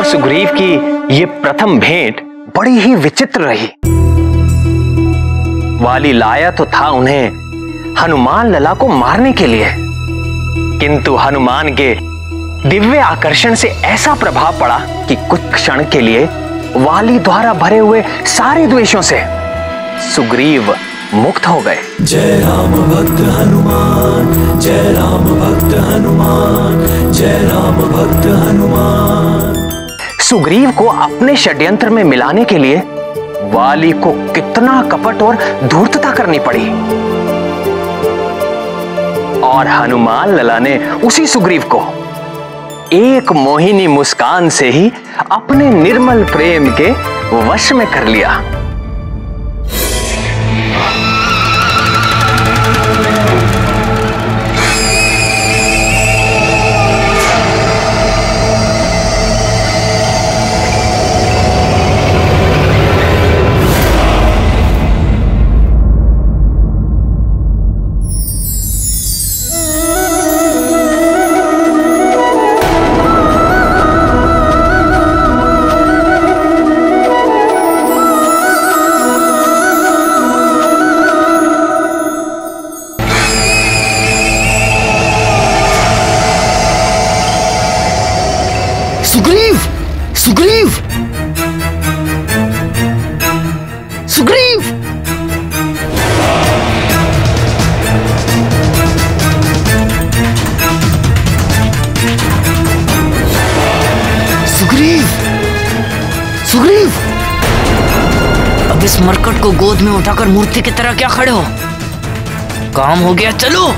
और सुग्रीव की ये प्रथम भेंट बड़ी ही विचित्र रही। वाली लाया तो था उन्हें हनुमान लला को मारने के लिए। किंतु हनुमान के दिव्य आकर्षण से ऐसा प्रभाव पड़ा कि कुछ क्षण के लिए वाली द्वारा भरे हुए सारे द्वेषों से सुग्रीव मुक्त हो गए। जय राम भक्त हनुमान, जय राम भक्त हनुमान, जय राम भक्त हनुमान। सुग्रीव को अपने षड्यंत्र में मिलाने के लिए वाली को कितना कपट और धूर्तता करनी पड़ी। और हनुमान लला ने उसी सुग्रीव को एक मोहिनी मुस्कान से ही अपने निर्मल प्रेम के वश में कर लिया। सुग्रीव सुग्रीव सुग्रीव सुग्रीव सुग्रीव अब इस मरकट को गोद में उठाकर मूर्ति की तरह क्या खड़े हो? काम हो गया, चलो!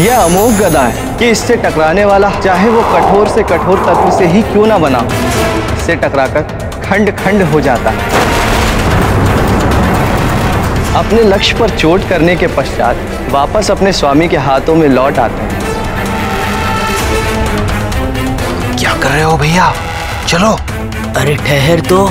यह अमोघ गदा है कि इससे टकराने वाला चाहे वो कठोर से कठोर तत्व से ही क्यों ना बना इससे टकराकर खंड खंड हो जाता है। अपने लक्ष्य पर चोट करने के पश्चात वापस अपने स्वामी के हाथों में लौट आते हैं। क्या कर रहे हो भैया? चलो। अरे ठहर तो।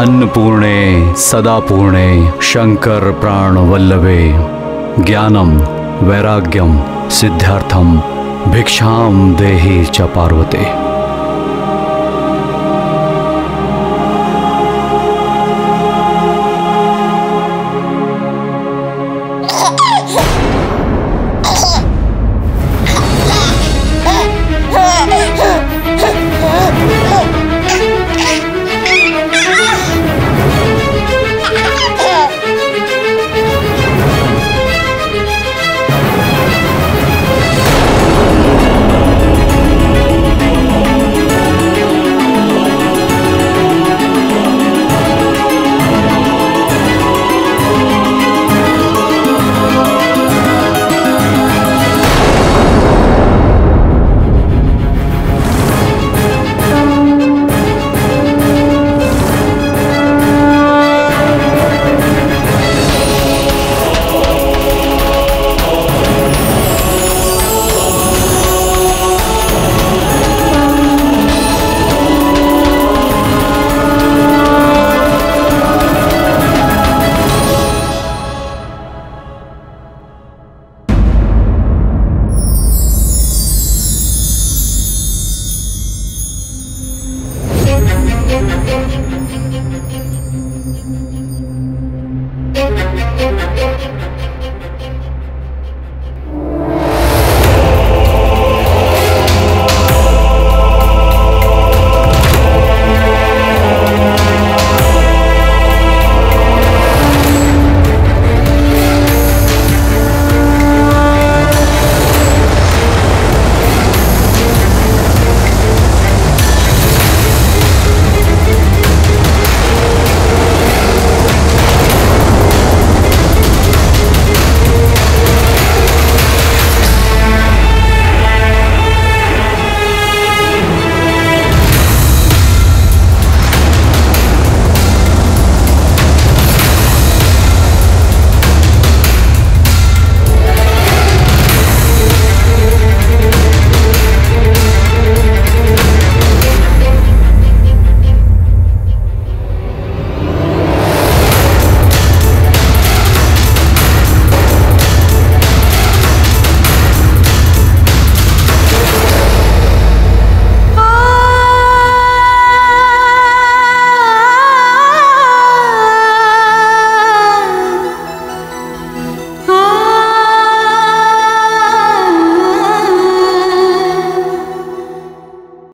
अन्नपूर्णे सदापूर्णे शंकर प्राण वल्लभे ज्ञानम वैराग्यम सिद्धार्थम भिक्षाम देहि च पार्वते।